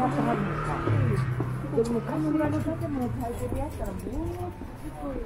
やってはるん、でも昔村の建物変えてるやったらもうすごい。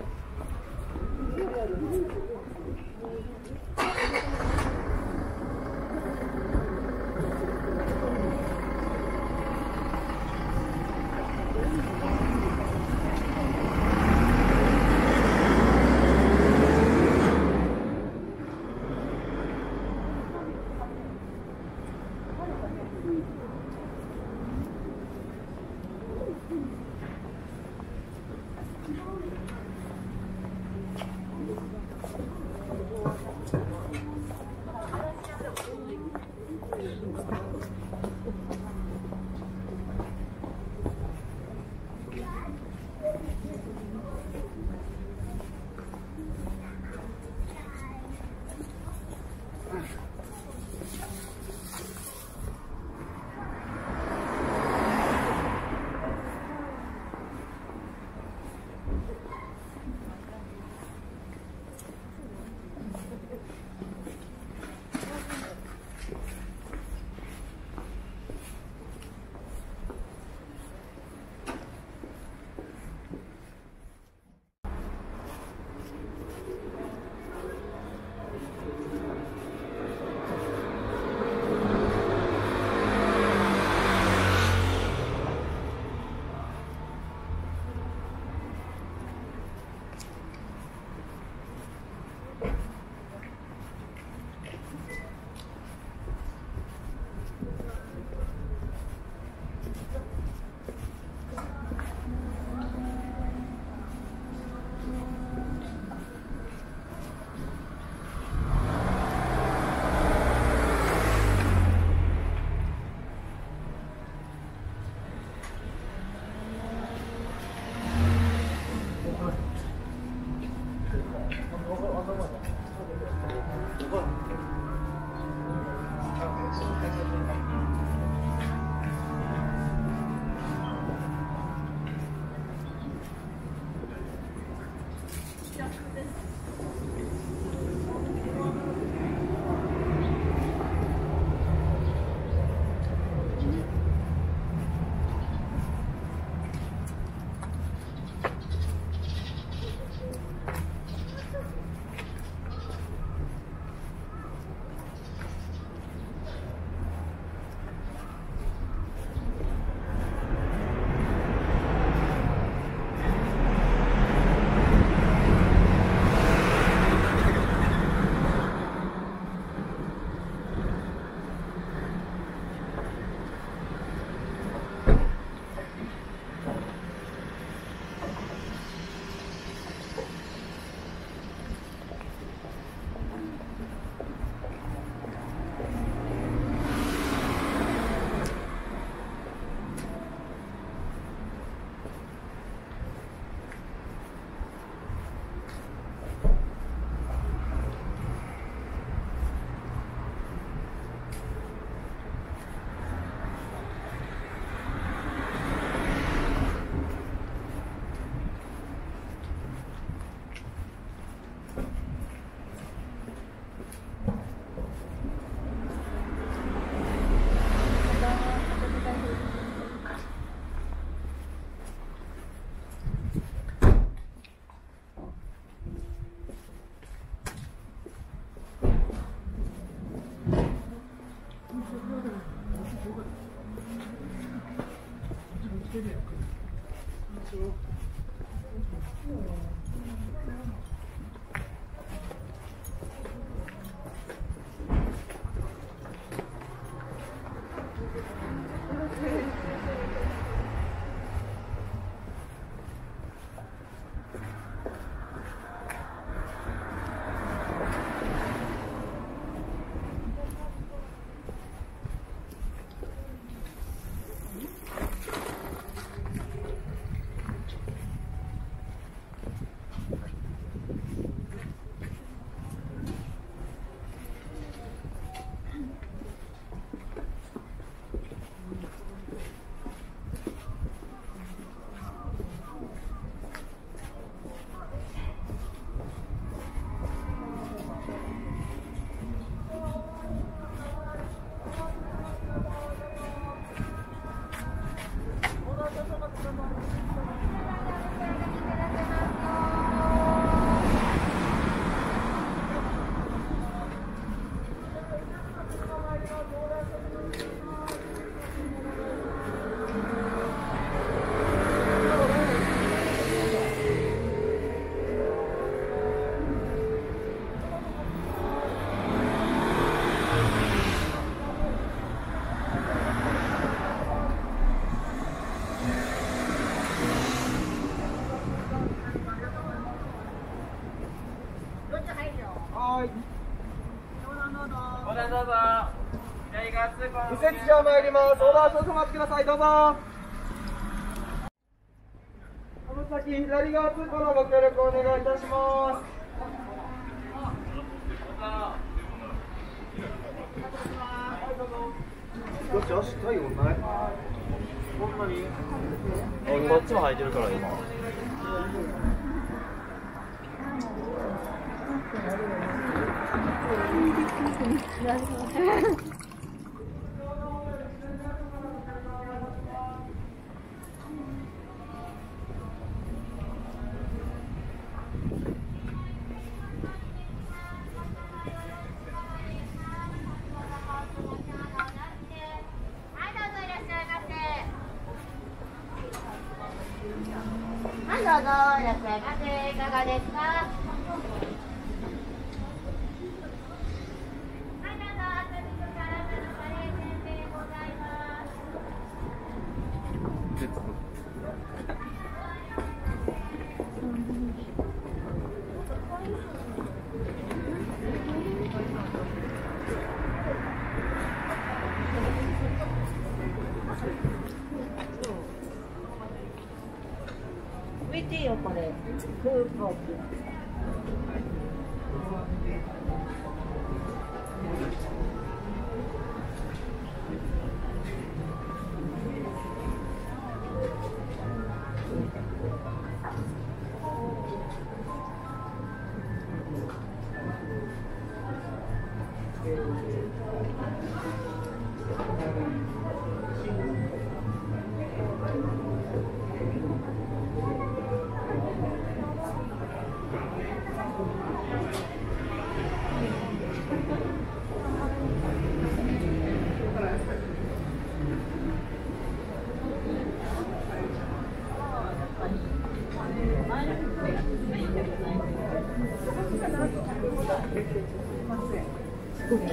はい。右折参ります。オーダー待ください。どうぞ。この先左側通行のご協力お願いいたします。こっち足体温ないこんなにこっちも履いてるから今。どうぞいらっしゃいませ。はい、どうぞいらっしゃいませ。いかがですか？見てよこれクーポン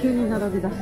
急に並び出す。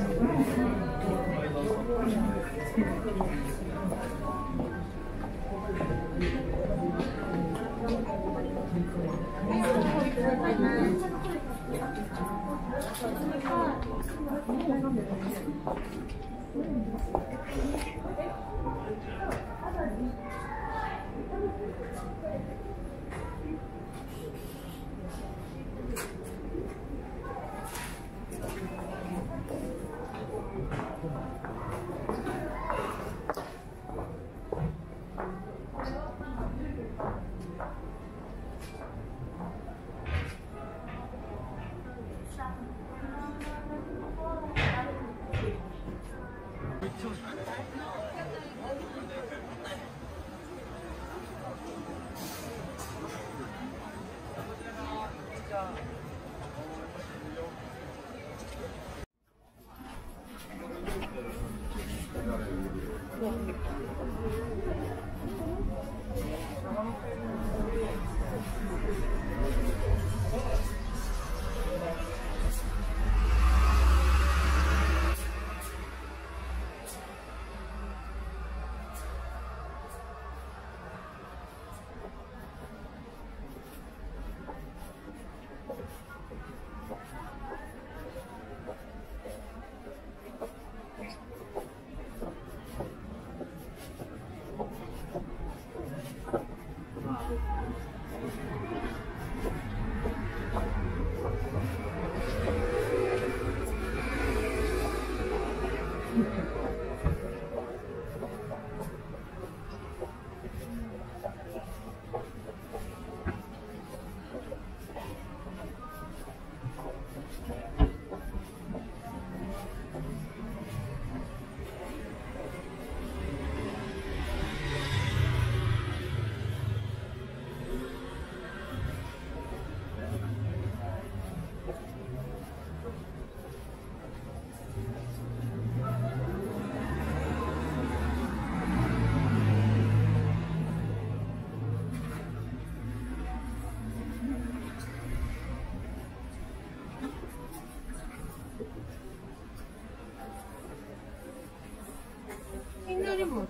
にも